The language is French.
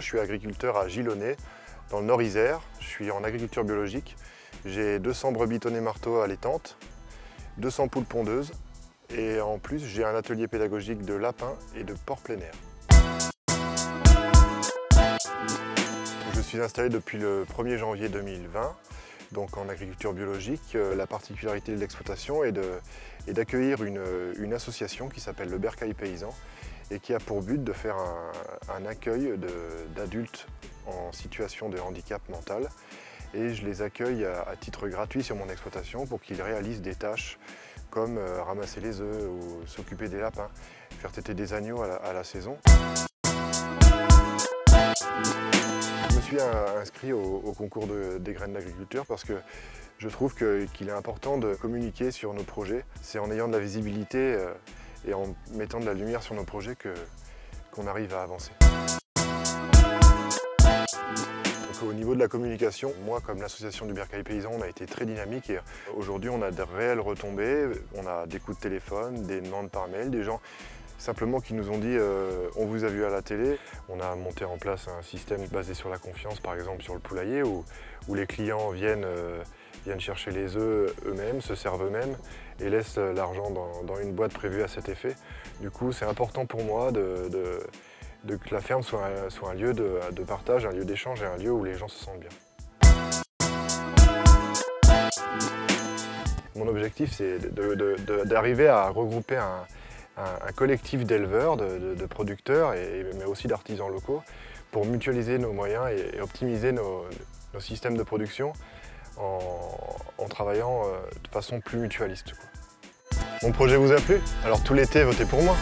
suis agriculteur à Gilonnet, dans le Nord-Isère. Je suis en agriculture biologique. J'ai 200 brebis tonnées marteaux allaitantes, 200 poules pondeuses et en plus j'ai un atelier pédagogique de lapins et de porcs plein air. Je suis installé depuis le 1er janvier 2020 donc en agriculture biologique. Euh, la particularité de l'exploitation est d'accueillir une, association qui s'appelle le Bercail Paysan et qui a pour but de faire un, accueil d'adultes en situation de handicap mental. Et je les accueille à, titre gratuit sur mon exploitation pour qu'ils réalisent des tâches comme euh, ramasser les œufs ou s'occuper des lapins, faire têter des agneaux à la saison. Je suis inscrit au, concours des graines d'agriculture parce que je trouve qu'il est important de communiquer sur nos projets. C'est en ayant de la visibilité euh, et en mettant de la lumière sur nos projets qu'on arrive à avancer. au niveau de la communication, moi comme l'association du Bercail Paysan, on a été très dynamique et aujourd'hui on a de réelles retombées. On a des coups de téléphone, des demandes par mail, des gens simplement qui nous ont dit euh, on vous a vu à la télé. On a monté en place un système basé sur la confiance, par exemple sur le poulailler, où, les clients viennent, euh, viennent chercher les œufs eux-mêmes, se servent eux-mêmes et laissent l'argent dans, une boîte prévue à cet effet. Du coup, c'est important pour moi de, que la ferme soit un, lieu de, partage, un lieu d'échange et un lieu où les gens se sentent bien. Mon objectif, c'est d'arriver à regrouper un, un, collectif d'éleveurs, de, producteurs, mais aussi d'artisans locaux, pour mutualiser nos moyens et, optimiser nos, systèmes de production en, travaillant euh, de façon plus mutualiste. Mon projet vous a plu? Alors tout l'été, votez pour moi